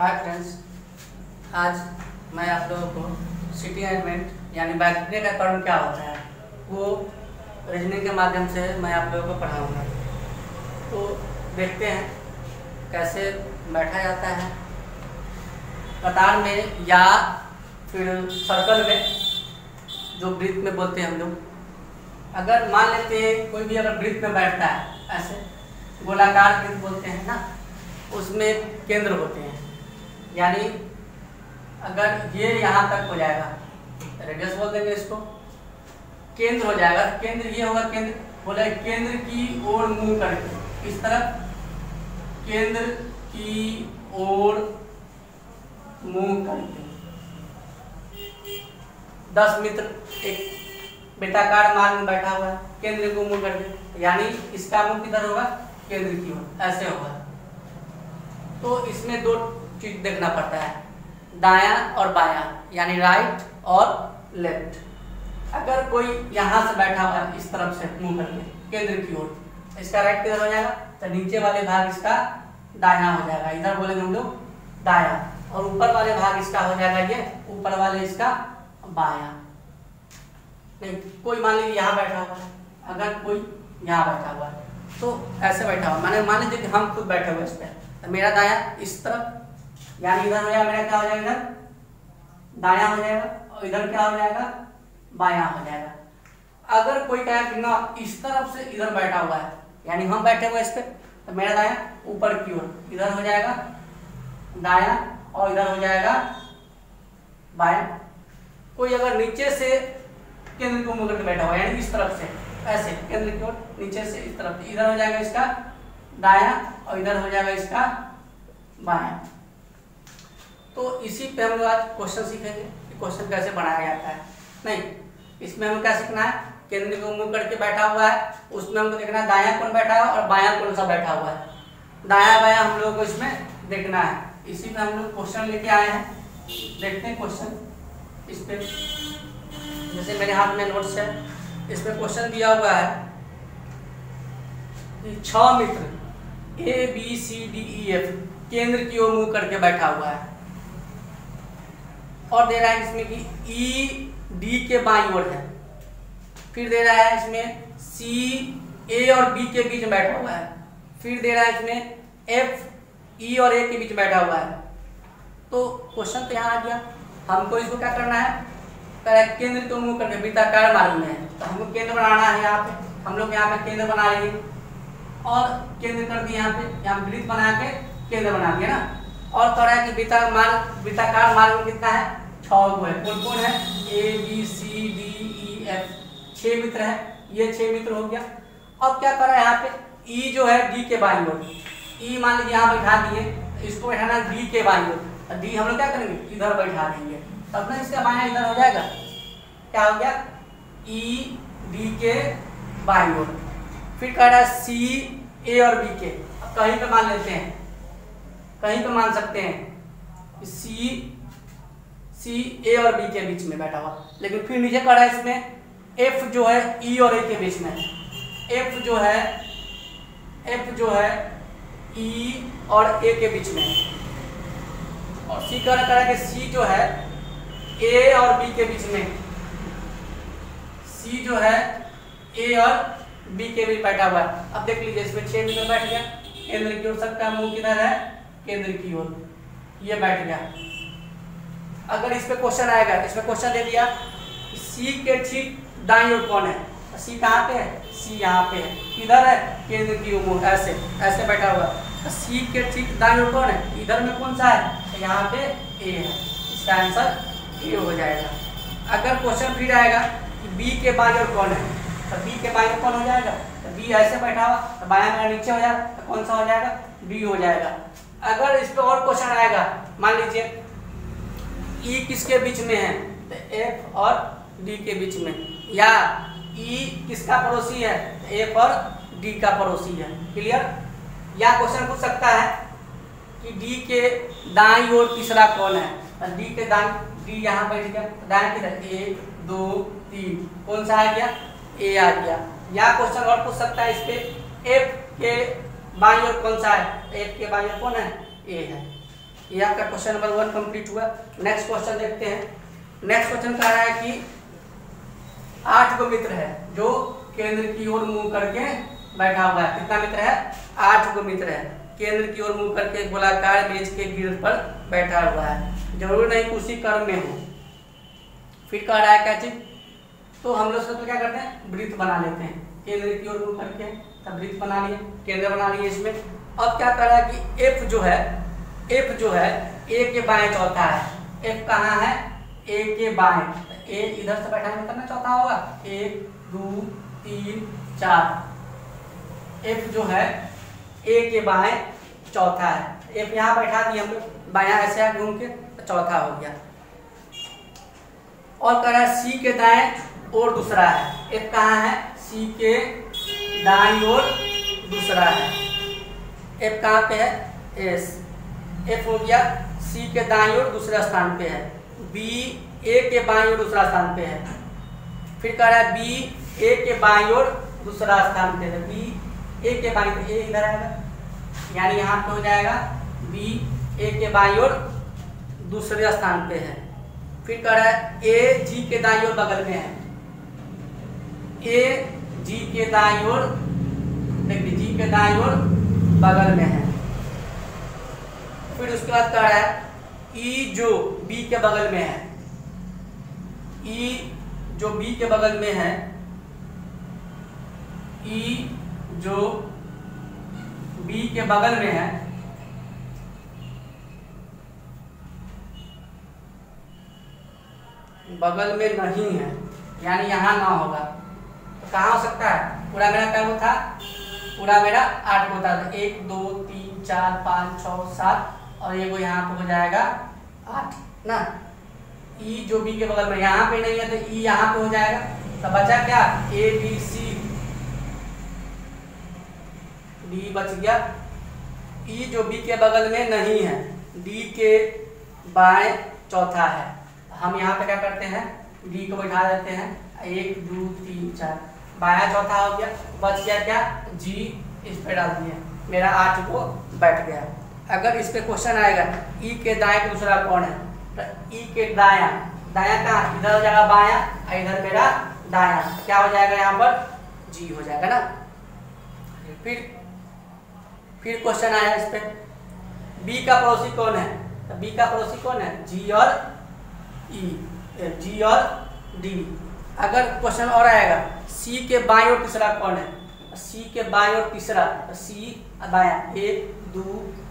Hi friends आज मैं आप लोगों को सिटी एलिमेंट यानी बैक्टीरिया का कारण क्या होता है, वो रीजनिंग के माध्यम से मैं आप लोगों को पढ़ाऊँगा। तो देखते हैं कैसे बैठा जाता है। कतार में या फिर सर्कल में, जो वृत्त में बोलते हैं हम लोग। अगर मान लेते हैं कोई भी अगर वृत्त में बैठता है, ऐसे गोलाकार बोलते हैं ना, उसमें केंद्र होते हैं। यानी अगर ये यहाँ तक हो जाएगा रेडियस बोल देंगे इसको, केंद्र हो जाएगा, केंद्र ये होगा, केंद्र, बोले केंद्र की ओर मुँह करके इस तरफ़ केंद्र की ओर मुँह करके। दस मित्र, एक बेटाकार मार्ग में बैठा हुआ है, केंद्र को मुँह करके, यानी इसका मुँह किधर होगा? केंद्र की ओर, ऐसे होगा। तो इसमें दो चीज़ देखना पड़ता है। दाया और बाया, यानी राइट और लेफ़्ट अगर कोई यहाँ से बैठा हुआ इस तरफ़ से, मुँह करके, केंद्र की ओर इसका राइट किधर हो जाएगा? तो नीचे वाले भाग इसका दाया हो जाएगा। इधर बोलेंगे हम लोग, दाया। और ऊपर वाले भाग इसका हो जाएगा ये, ऊपर वाले इसका बाया। नहीं, कोई मान लीजिए यहाँ बैठा हुआ है। अगर कोई यहाँ बैठा हुआ है तो ऐसे बैठा हुआ मैंने, मान लीजिए कि हम खुद बैठे हुए इस पर तो मेरा दाया इस तरफ़ यानी इधर हो जाएगा मेरा क्या हो जाएगा इधर? दाया हो जाएगा, और इधर क्या हो जाएगा? बाया हो जाएगा। अगर कोई कहे कि ना इस तरफ़ से इधर बैठा हुआ है, यानी हम बैठे हुए इस पे तो मेरा दाया ऊपर की ओर, इधर हो जाएगा दाया और इधर हो जाएगा बाया। कोई अगर नीचे से केंद्र को मुकर बैठा हुआ यानी इस तरफ़ से, ऐसे केंद्र की ओर, नीचे से इस तरफ़, इधर हो जाएगा इसका दाया और इधर हो जाएगा इसका बाया। तो इसी पे हम लोग आज क्वेश्चन सीखेंगे कि क्वेश्चन कैसे बनाया जाता है। नहीं, इसमें हमें क्या सीखना है? केंद्र को मुँह करके बैठा हुआ है, उसमें हमको देखना है दाया कौन बैठा है और बाया कौन सा बैठा हुआ है। दाया बाया हम लोगों को इसमें देखना है। इसी पे हम लोग क्वेश्चन लेके आए हैं। देखते हैं क्वेश्चन इस पे, जैसे मेरे हाथ में नोट्स है इसमें क्वेश्चन दिया हुआ है छ मित्र A B C D E F केंद्र की ओर मुँह करके बैठा हुआ है। और दे रहा है इसमें कि ई डी के बाई ओर है। फिर दे रहा है इसमें सी ए और बी के बीच बैठा हुआ है। फिर दे रहा है इसमें एफ़ ई और ए के बीच बैठा हुआ है। तो क्वेश्चन तो यहाँ आ गया। हमको इसको क्या करना है? केंद्र को मुँह करके वृत्ताकार मार्ग में है। तो हमको केंद्र बनाना है यहाँ पे। हम लोग यहाँ पे केंद्र बना लेंगे। और केंद्र कर दिए यहाँ पे। यहाँ वृत्त बना के केंद्र बना दिया ना। और कह रहा है कि वृत्ता मार्ग वृत्ताकार मार्ग कितना है? छह गो है। कौन कौन है? A B C D E F छह मित्र है। ये छह मित्र हो गया। अब क्या कर रहा है यहाँ पे? ई जो है डी के बाई ओर। ई मान लीजिए यहाँ बैठा दिए, इसको बैठाना डी के बाई ओर। डी हम लोग क्या करेंगे? इधर बैठा देंगे। तब ना इसका बाया इधर हो जाएगा। क्या हो गया? ई डी के बाई ओर। फिर कह रहा है सी ए और बी के। कहीं पे मान लेते हैं। कहीं पे मान सकते हैं। सी सी ए और बी के बीच में बैठा हुआ। लेकिन फिर नीचे कह रहा है इसमें एफ़ जो है ई e और ए के बीच में। एफ़ जो है एफ़ जो है ई e और ए के बीच में। और सी कह रहा है कि सी जो है ए और बी के बीच में। सी जो है ए और बी के बीच बैठा हुआ है। अब देख लीजिए, इसमें छह मीटर बैठ गया। केंद्र की ओर सबका मुँह किधर है? केंद्र की ओर। ये बैठ गया। अगर इस पे क्वेश्चन आएगा इसमें क्वेश्चन दे दिया सी के ठीक दाई ओर कौन है? सी कहाँ पे है? सी यहाँ पे है। किधर है केंद्र की ओर, ऐसे ऐसे बैठा हुआ। है सी के ठीक दाई ओर कौन है? इधर में कौन सा है? यहाँ पे ए है। इसका आंसर ए हो जाएगा। अगर क्वेश्चन फिर आएगा कि बी के बाई ओर कौन है? तो बी के बाई ओर कौन हो जाएगा? तो बी ऐसे बैठा हुआ तो बाया मेरा नीचे हो जाएगा तो कौन सा हो जाएगा? बी हो जाएगा। अगर इस पे और क्वेश्चन आएगा, मान लीजिए ई किसके बीच में है? तो एफ़ और डी के बीच में। या ई किसका पड़ोसी है? तो एफ़ और डी का पड़ोसी है। क्लियर या क्वेश्चन पूछ सकता है कि डी के दाई और तीसरा कौन है? तो डी के दाई डी यहाँ बैठ गया। दाएँ किधर एक दो, तीन। कौन सा आ गया? ए आ गया। या क्वेश्चन और पूछ सकता है इस पे एफ़ के बाई ओर कौन सा है? एफ़ के बाई कौन है? ए है। ये आपका क्वेश्चन नंबर वन कंप्लीट हुआ। नेक्स्ट क्वेश्चन देखते हैं। नेक्स्ट क्वेश्चन कह रहा है कि आठ गो मित्र है जो केंद्र की ओर मुँह करके बैठा हुआ है। कितना मित्र है? आठ गो मित्र है। केंद्र की ओर मुँह करके गोलाकार मेज के गिर पर बैठा हुआ है। ज़रूर नहीं उसी कर्म में हो। फिर कह रहा है क्या चीज़? तो हम लोग सबसे क्या करते हैं? वृत्त बना लेते हैं। केंद्र की ओर मुँह करके वृत्त बना लिए, केंद्र बना लिए इसमें। अब क्या कर रहा है कि एफ़ जो है एफ़ जो है ए के बाएँ चौथा है। एफ़ कहाँ है? ए के बाएँ। ए इधर से बैठा करना चौथा होगा। एक, दो, तीन, चार। एफ़ जो है ए के बाएँ चौथा है। एफ़ यहाँ बैठा दिए हम लोग बाया ऐसे घूम के तो चौथा हो गया। और कह रहा है सी के दाएँ और दूसरा है। एफ़ कहाँ है? सी के दाई ओर दूसरा है। एफ़ कहाँ पे है? एस एफ़ हो गया सी के दाई ओर दूसरा स्थान पे है। बी ए के बाई ओर दूसरा स्थान पे है। फिर कह रहा है बी ए के बाई ओर दूसरा स्थान पे है। बी ए के बाई ए इधर आएगा। यानी यहाँ पे हो जाएगा बी ए के बाई ओर दूसरे स्थान पे है। फिर कह रहा है ए जी के दाई ओर बगल में है। ए जी के दाई ओर देखिए जी के दाई ओर बगल में है। फिर उसके बाद रहा है, ई जो बी के बगल में है। ई जो बी के बगल में है, ई जो बी के बगल में है, बगल में नहीं है, यानी यहाँ ना होगा। कहाँ हो सकता है? पूरा मेरा क्या था पूरा मेरा आठ होता था एक, दो, तीन, चार, पाँच छ सात। और ये को यहाँ पे हो जाएगा आठ, ना? ई e जो बी के बगल में यहाँ पे नहीं है तो ई e यहाँ पे हो जाएगा। तो बचा क्या? ए बी सी डी बच गया। ई e जो बी के बगल में नहीं है डी के बाएँ चौथा है। हम यहाँ पे क्या करते हैं? डी को बैठा देते हैं। एक, दो, तीन, चार। बाया चौथा हो गया, बच गया क्या? जी, इस पे डाल दिए। मेरा आठ को बैठ गया। अगर इस पे क्वेश्चन आएगा ई के दाएँ दूसरा कौन है? तो ई के दाया। दाया कहाँ? इधर हो जाएगा बाया, और इधर मेरा दाया। क्या हो जाएगा यहाँ पर? जी हो जाएगा ना? फिर फिर क्वेश्चन आया इस पे। बी का पड़ोसी कौन है? तो बी का पड़ोसी कौन है? जी और ई जी और डी अगर क्वेश्चन और आएगा सी के बाई और तीसरा कौन है? सी के बाएँ और तीसरा सी बाया एक, दो,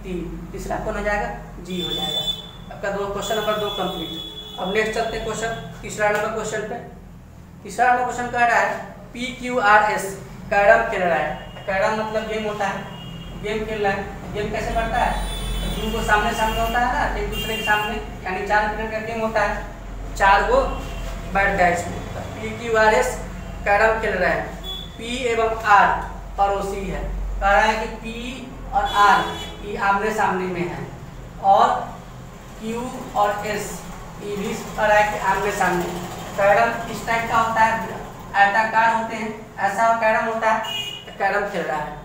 तीन, तीसरा कौन हो जाएगा? जी हो जाएगा। आपका दो क्वेश्चन नंबर दो कंप्लीट अब नेक्स्ट चलते क्वेश्चन, तीसरा नंबर क्वेश्चन पे। तीसरा नंबर क्वेश्चन कह रहा है P Q R S carrom खेल रहा है। कैरम मतलब गेम होता है। गेम खेल रहा है। गेम कैसे बढ़ता है? तो को सामने सामने होता है ना, एक दूसरे के सामने, यानी चार प्लेयर का गेम होता है। चार को बैठ गया इसमें P Q R S carrom खेल रहा है। पी एवं आर पड़ोसी है। कह रहा है कि पी और आर ये आमने सामने में है। और क्यू और एस ये भी कह रहा है कि आमने सामने। कैरम इस टाइप का होता है आयताकार होते हैं, ऐसा कैरम होता है तो कैरम खेल रहा है।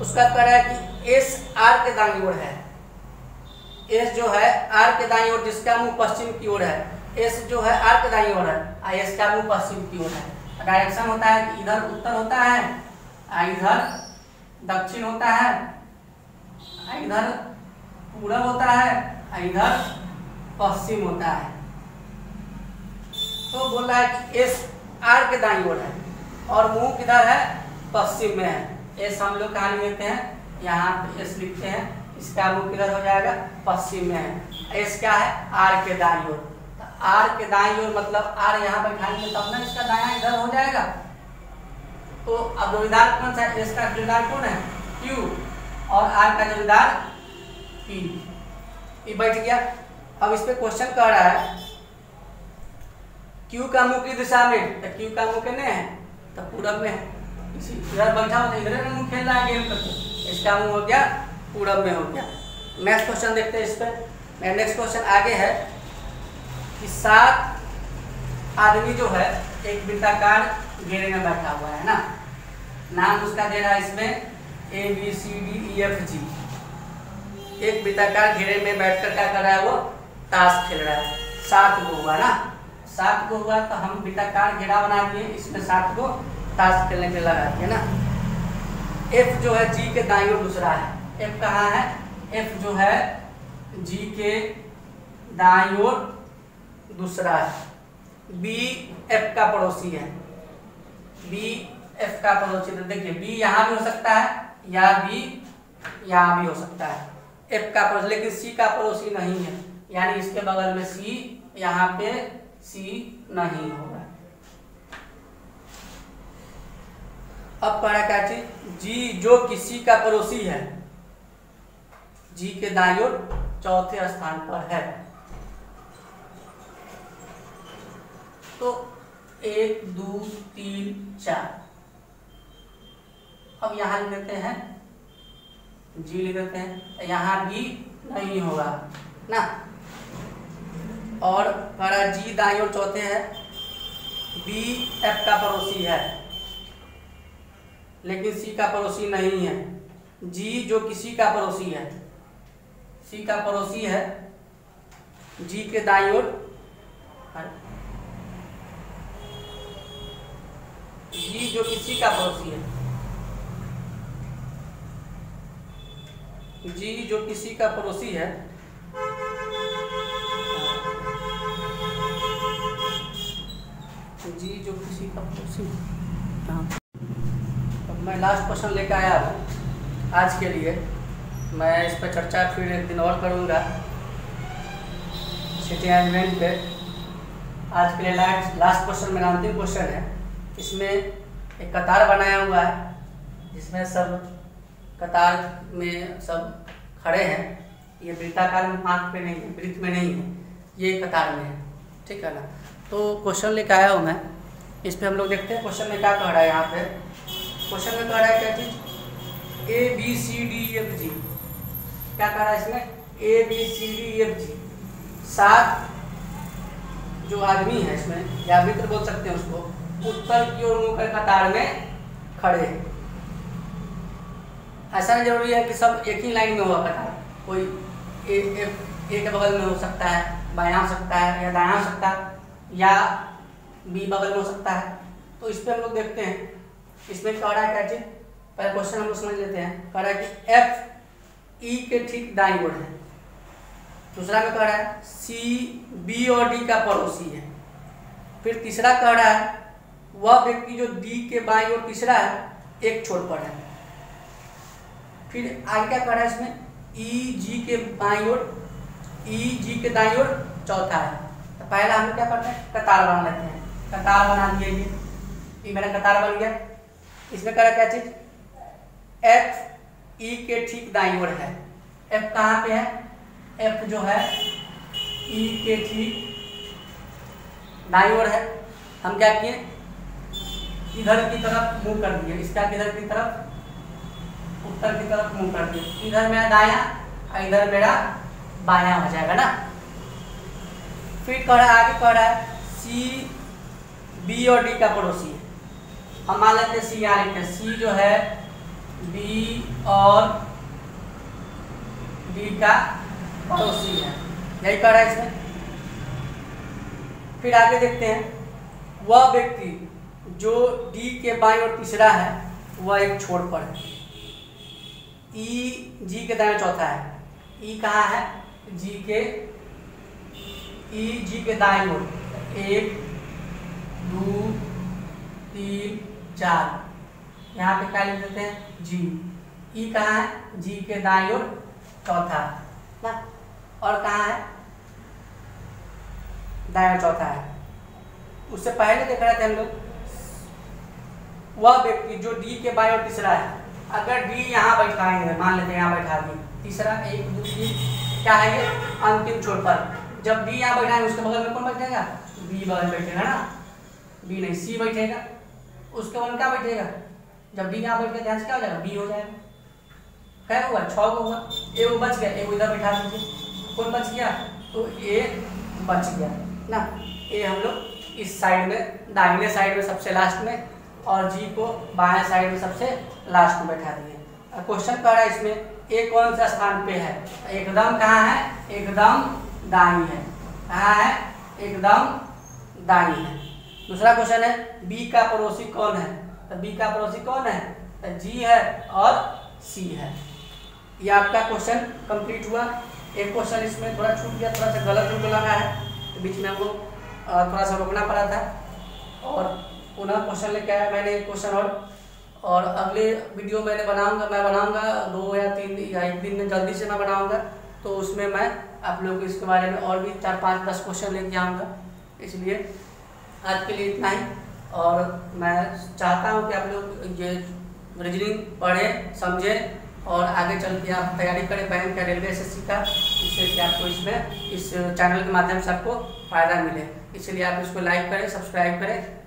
उसका कह रहा है कि एस आर के दाई ओर है। एस जो है आर के दाई ओर जिसका मुँह पश्चिम की ओर है। एस जो है आर के दाई ओर है। एस का मुँह पश्चिम की ओर है। डायरेक्शन होता है, इधर उत्तर होता है इधर दक्षिण होता है इधर पूरब होता है इधर पश्चिम होता है। तो बोल है कि एस आर के दाई ओर है और मुँह किधर है? पश्चिम में है। एस हम लोग कहा लिखते हैं? यहाँ पे एस लिखते हैं। इसका मुँह किधर हो जाएगा? पश्चिम में है। एस क्या है? आर के दाई ओर। आर के दाएँ ओर मतलब आर यहाँ बैठाएँगे तब ना इसका दाया इधर हो जाएगा। तो अब जोड़ीदार कौन सा इसका जोड़ीदार कौन है? क्यू और आर का जोड़ीदार पी ये बैठ गया। अब इस पे क्वेश्चन कर रहा है क्यू का की दिशा में तो क्यू का मुँह नहीं है तो पूरब में है। इसी इधर बैठा हो इधर में मुँह खेल रहा है। गेम करके इसका मुँह हो गया, पूरब में हो गया। नेक्स्ट क्वेश्चन देखते हैं इस पर नेक्स्ट क्वेश्चन आगे है। कि सात आदमी जो है, एक वृत्ताकार घेरे में बैठा हुआ है ना? नाम उसका दे रहा है इसमें A B C D E F G एक वृत्ताकार घेरे में बैठकर क्या कर रहा है वो? ताश खेल रहा है। सात गो हुआ ना? सात गो हुआ तो हम वृत्ताकार घेरा बना दिए, इसमें सात को ताश खेलने के लगा दिए, ना? एफ़ जो है जी के दाई ओर दूसरा है। एफ़ कहाँ है? एफ़ जो है जी के दाई ओर दूसरा है। बी एफ़ का पड़ोसी है। बी एफ़ का पड़ोसी तो देखिए बी यहाँ भी हो सकता है, या बी यहाँ भी हो सकता है। एफ़ का पड़ोसी, लेकिन सी का पड़ोसी नहीं है। यानी इसके बगल में सी यहाँ पे सी नहीं होगा। अब पढ़ा क्या चीज़? जी जो किसी का पड़ोसी है जी के दाई ओर चौथे स्थान पर है। तो एक, दो, तीन, चार। अब यहाँ लिख देते हैं। जी लिख देते हैं। यहाँ भी नहीं होगा, ना? और हमारा जी दाई और चौथे है। बी एफ़ का पड़ोसी है। लेकिन सी का पड़ोसी नहीं है। जी जो किसी का पड़ोसी है सी का पड़ोसी है जी के दाई ओर। जी जो किसी का पड़ोसी है। जी जो किसी का पड़ोसी है। जी जो किसी का पड़ोसी अब मैं लास्ट क्वेश्चन लेकर आया हूँ आज के लिए। मैं इस पर चर्चा फिर एक दिन और करूँगा। सिटी मैनेजमेंट पे। आज के लिए लास्ट क्वेश्चन मेरा अंतिम क्वेश्चन है। इसमें एक कतार बनाया हुआ है, जिसमें सब कतार में सब खड़े हैं। ये वृत्ताकार में पाँच पे नहीं है, वृत्त में नहीं है, ये कतार में है, ठीक है ना? तो क्वेश्चन लेकर आया हूँ मैं। इस पर हम लोग देखते हैं क्वेश्चन में क्या कह रहा है यहाँ पे। क्वेश्चन में कह रहा है क्या चीज़? A B C D F G क्या कह रहा है इसमें? A B C D F G सात जो आदमी है इसमें, या मित्र बोल सकते हैं उसको उत्तर की ओर मुँह कर कतार में खड़े। ऐसा नहीं ज़रूरी है कि सब एक ही लाइन में हुआ कतार कोई ए, ए, ए के बगल में हो सकता है बाया हो सकता है या दाया हो सकता है या बी बगल में हो सकता है। तो इस पर हम लोग देखते हैं। इसमें कह रहा है क्या चीज़? पहले क्वेश्चन हम लोग समझ लेते हैं। कह रहा है कि एफ़ ई के ठीक दाई ओर है। दूसरा में कह रहा है सी बी और डी का पड़ोसी है। फिर तीसरा कह रहा है वह व्यक्ति जो डी के बाई और तीसरा है, एक छोर पर है। फिर आगे क्या कर रहा है इसमें? ई जी के बाई ओर, ई जी के दाई ओर चौथा है। तो पहला हम क्या करते हैं? कतार बना लेते हैं। कतार बना दिए ये मेरा कतार बन गया। इसमें करा क्या चीज़? एफ़ ई के ठीक दाई ओर है। एफ़ कहाँ पे है? एफ़ जो है, ई के ठीक दाई ओर है। हम क्या किए? इधर की तरफ़ मुँह कर दिए इसका किधर की तरफ़, उत्तर की तरफ़ मुँह कर दिया। इधर मेरा दाया इधर मेरा बाया हो जाएगा ना? फिर कह रहा है, आगे कह रहा है सी बी और डी का पड़ोसी है। हम मान लेते सी यहाँ लिखते हैं। सी जो है बी और डी का पड़ोसी है। यही कह रहा है इसमें। फिर आगे देखते हैं। वह व्यक्ति जो डी के बाई और तीसरा है वह एक छोर पर है। ई e, जी के दाएँ चौथा है। ई e कहाँ है? जी के ई e, जी के दाएँ ओर। एक दो तीन चार। यहाँ पे क्या लिख देते हैं? जी ई कहाँ है? जी के दाएँ ओर चौथा ना और कहाँ है? दाया चौथा है। उससे पहले देख रहे थे हम लोग वह व्यक्ति जो डी के बाई और तीसरा है, अगर डी यहाँ बैठाएँगे मान लेते हैं यहाँ बैठा दी तीसरा एक दो तीन क्या है ये? अंतिम छोर पर। जब डी यहाँ बैठाएँगे उसके बगल में कौन बैठेगा? बी बगल बैठेगा ना? बी नहीं, सी बैठेगा। उसके बगल क्या बैठेगा? जब डी यहाँ बैठ गया, ध्यान से क्या हो जाएगा? बी हो जाएगा। क्या हुआ? छः को हुआ। ए वो बच गया। ए इधर बैठा दीजिए। कौन बच गया? तो ए बच गया। ना? ए हम लोग इस साइड में, दाहिने साइड में, सबसे लास्ट में और जी को बाएँ साइड में सबसे लास्ट में बैठा दिए। क्वेश्चन कह रहा है इसमें ए कौन सा स्थान पे है? एकदम कहाँ है? एकदम दाई है। कहाँ है? एकदम दाई है। दूसरा क्वेश्चन है बी का पड़ोसी कौन है? तो बी का पड़ोसी कौन है? तो जी है और सी है। ये आपका क्वेश्चन कंप्लीट हुआ। एक क्वेश्चन इसमें थोड़ा छूट गया, थोड़ा सा गलत हमको लगा है। तो बीच में हमको थोड़ा सा रोकना पड़ा था। और पुनः क्वेश्चन लेके आया मैंने क्वेश्चन और। और अगले वीडियो मैंने बनाऊँगा, मैं बनाऊँगा, दो या तीन, या एक दिन में जल्दी से मैं बनाऊँगा। तो उसमें मैं आप लोगों को इसके बारे में और भी चार, पाँच, दस क्वेश्चन लेके आऊँगा। इसलिए आज के लिए इतना ही। और मैं चाहता हूँ कि आप लोग ये रीजनिंग पढ़ें, समझें और आगे चल के आप तैयारी करें बैंक या रेलवे एस का। जिससे कि आपको इसमें, इस चैनल के माध्यम से आपको फ़ायदा मिले। इसलिए आप इसको लाइक करें सब्सक्राइब करें।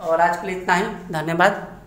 और आज के लिए इतना ही। धन्यवाद।